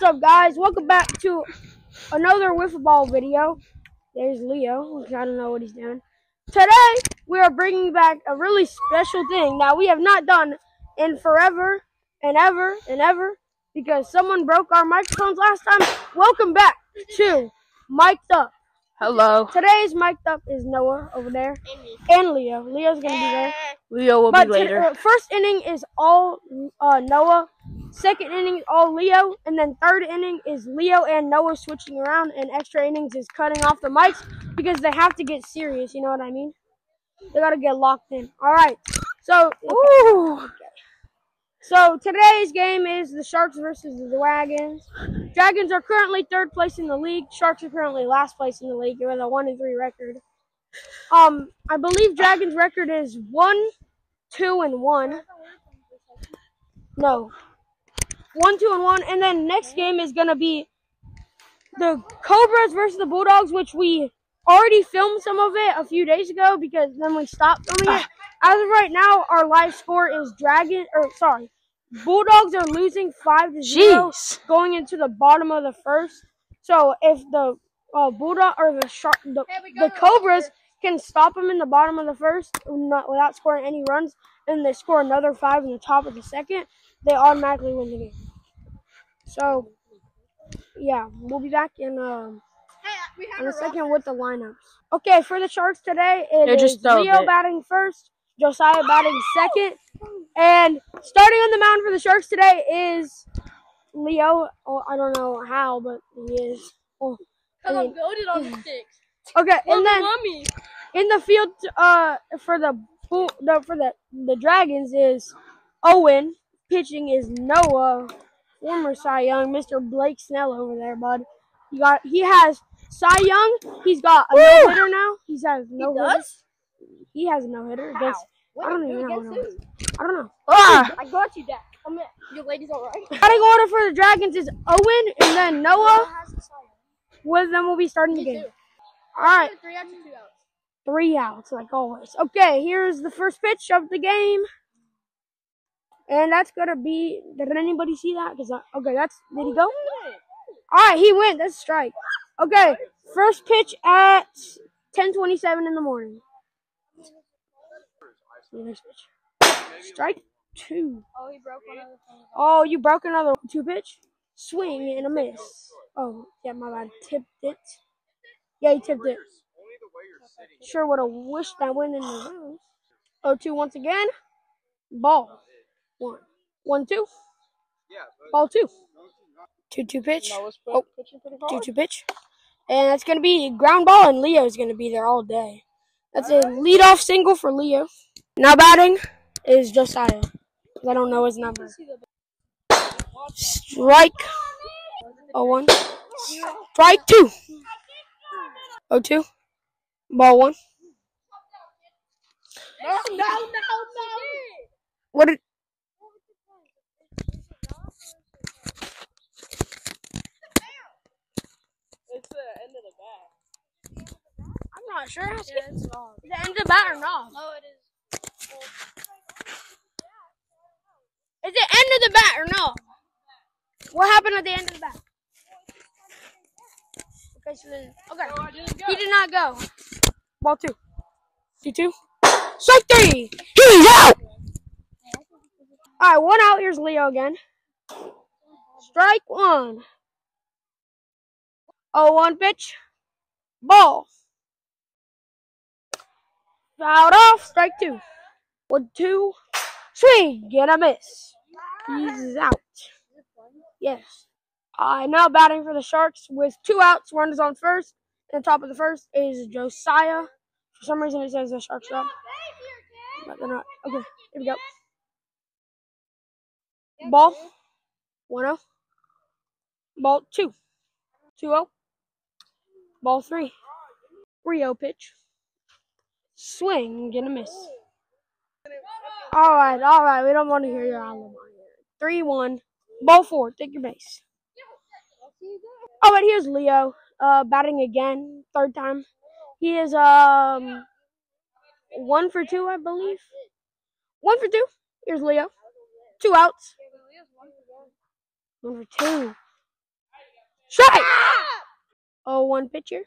What's up, guys? Welcome back to another wiffle ball video. There's Leo. I don't know what he's doing. Today, we are bringing back a really special thing that we have not done in forever and ever and ever because someone broke our microphones last time. Welcome back to Mic'd Up. Hello. Today's Mic'd Up is Noah over there and Leo. Leo's going to be there. Leo will But be later. uh, first inning is all uh, Noah. Second inning all Leo, and then third inning is Leo and Noah switching around, and extra innings is cutting off the mics because they have to get serious. You know what I mean? They gotta get locked in. All right. So, so today's game is the Sharks versus the Dragons. Dragons are currently third place in the league. Sharks are currently last place in the league with a one and three record. Um, I believe Dragons' record is one, two, and one. No, one, two, and one. And then next game is gonna be the Cobras versus the Bulldogs, which we already filmed some of it a few days ago because then we stopped filming it. As of right now, our live score is Dragon, or sorry, Bulldogs are losing five to zero Jeez. going into the bottom of the first. So if the uh, Bulldog or the shark, the, the Cobras can stop them in the bottom of the first not, without scoring any runs, and they score another five in the top of the second, they automatically win the game. So yeah, we'll be back in um in a second with the lineups. Okay, for the Sharks today, it Yeah, is just Leo it. batting first, Josiah batting second, and starting on the mound for the Sharks today is Leo. Oh, I don't know how, but he is. Oh, I Cause I'm mean, goaded on the sticks. okay, and then mommy. in the field uh for the Bull- the for the the Dragons is Owen. Pitching is Noah, former Cy Young, Mr. Blake Snell over there, bud. He got he has Cy Young. He's got a no hitter now. He has no hitter. He has a no hitter. I don't even know. what it was. I don't know. Ah, I got you, Dad. I'm in. Your lady's alright. Batting order for the Dragons is Owen and then Noah. With them, will be starting the game. All right, Three outs. three outs like always. Okay, here's the first pitch of the game. And that's gonna be. Did anybody see that? Cause I, okay, that's. Did he go? All right, he went. That's a strike. Okay, first pitch at 10:27 in the morning. Pitch. Strike two. Oh, he broke of. Oh, you broke another two pitch? Swing and a miss. Oh, yeah, my bad. Tipped it. Yeah, he tipped it. Sure would have wished that went in the nose. Oh, two once again. Ball. One. One, two. Ball two. Two, two pitch. Oh, two, two pitch. And that's going to be ground ball, and Leo's going to be there all day. That's a leadoff single for Leo. Now batting is Josiah. 'cause I don't know his number. Strike. Oh one. Strike two. Oh two. Ball one. No, no, no, no. What did? End of the bat. I'm not sure. Is it end of the bat or not? No, oh, it is. Is it end of the bat or no? What happened at the end of the bat? Okay, so then okay. No, didn't. He did not go. Ball two. Two two. Strike three. He's out. All right, one out. Here's Leo again. Strike one. Oh, one pitch. Ball. Fouled off. Strike two. One two. A miss. He's out. Yes. Uh, now batting for the Sharks with two outs. Runners on first. And top of the first is Josiah. For some reason, it says the Sharks are up. But they're not. Okay, here we go. Ball. 1 0. Ball 2. 2 0. Ball 3. 3 0 pitch. Swing. Get a miss. Alright, alright. We don't want to hear your alibi 3 1. Ball 4. Take your base. Oh, and here's Leo. Uh, batting again. Third time. He is um one for two, I believe. One for two. Here's Leo. Two outs. One for two. Strike! Oh, one pitcher.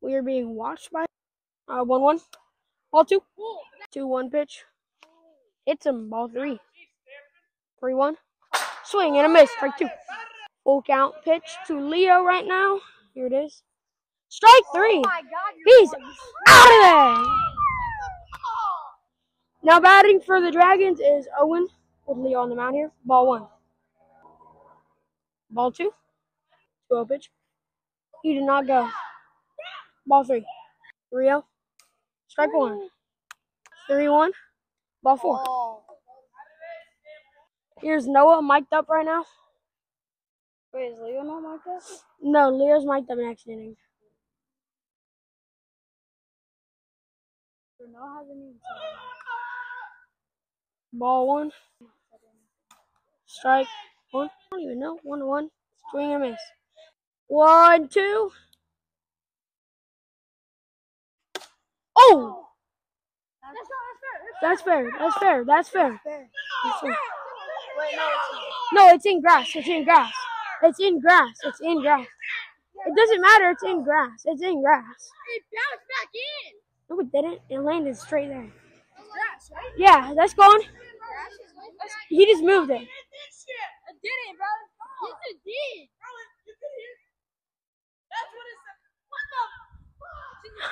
We are being watched by. Uh, one one. Ball two. Two one pitch. Hits him. Ball three. Three one. Swing and a miss. Strike two. Full count pitch to Leo right now. Here it is. Strike three. Oh He's out of there. Now batting for the Dragons is Owen with Leo on the mound here. Ball one. Ball two. 2 pitch. He did not go. Ball three. 3 0. Strike one. 3 1. Ball four. Oh. Here's Noah mic'd up right now. Wait, is Leo not mic'd up? No, Leo's mic'd up next inning. No, hasn't even Ball one. Strike one. I don't even know. One to one. Swing and miss. One, two. Oh! That's fair. That's fair. That's fair. That's fair. fair. That's fair. No, it's in grass. It's in grass. It's in grass. It's in grass. It doesn't matter. It's in grass. It's in grass. It bounced back in. No, it didn't. It landed straight there. Grass, right? Yeah, that's gone. Grass is like that's He just moved it. I did it, bro. Yes, it did. Bro, you could hear.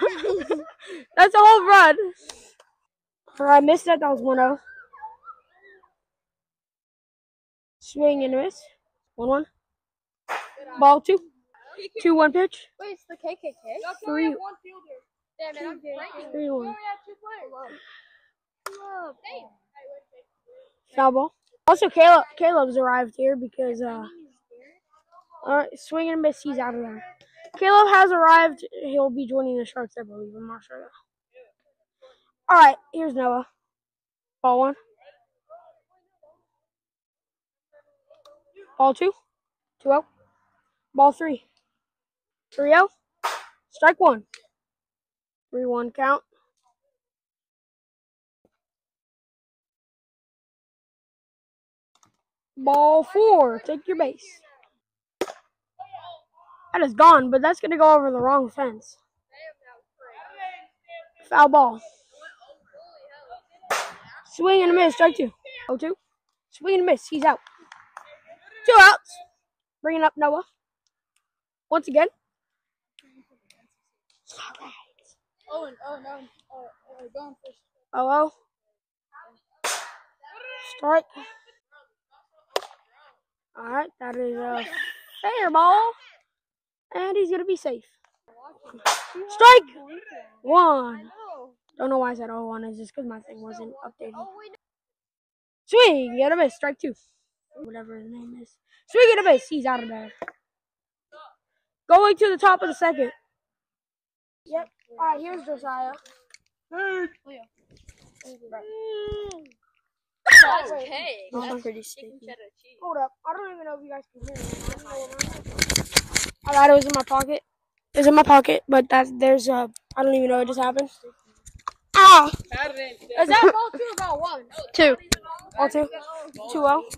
That's what it said. What the? that's a whole run. Or I missed that. That was 1 0. Swing and a miss. 1 1. Ball 2. 2 1 pitch. Wait, it's the KKK. Three. one fielder. Damn it, I'm getting. 3 We 1. only have two players. Love. Hey. Foul ball. Also, Caleb, Caleb's arrived here because, uh, uh, swing and a miss. He's out of there. Caleb has arrived. He'll be joining the Sharks, I believe. I'm not sure though. All right, here's Noah. Ball one. Ball two. 2 0. Ball three. 3 0. Strike one. 3 1 count. Ball four. Take your base. That is gone, but that's going to go over the wrong fence. Foul ball. Swing and a miss. Strike two. Oh, two. Swing and a miss. He's out. Two outs. Bringing up Noah. Once again. Oh, oh, no. Oh, oh, going first. Oh, oh. Strike. All right, that is a fair ball. And he's going to be safe. Strike. One. Don't know why I said oh one. It's just because my thing wasn't updated. Swing and a miss. Strike two. Whatever his name is. Swing and a miss. He's out of there. Going to the top of the second. Yep. All right, here's Josiah. That's okay. That's pretty sticky. Hold up. I don't even know if you guys can hear me. All right, it was in my pocket. It was in my pocket, but that's there's uh I don't even know what just happened. Ah, is that ball two or ball one? Two. Ball two. Two oh.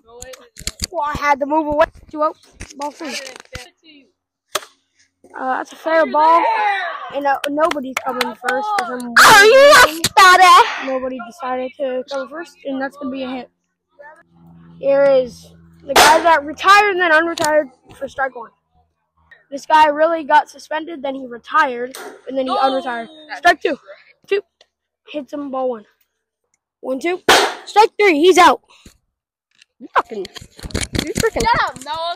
Well, I had to move away. Two oh. Ball three. Uh, that's a fair ball, and uh, nobody's coming first for some reason. Nobody decided to come first, and that's gonna be a hit. Here is the guy that retired and then unretired for strike one. This guy really got suspended, then he retired, and then he unretired. Strike two. Two. Hits him ball one. One, two. Strike three. He's out. Fucking. You freaking. Shut up, Noah.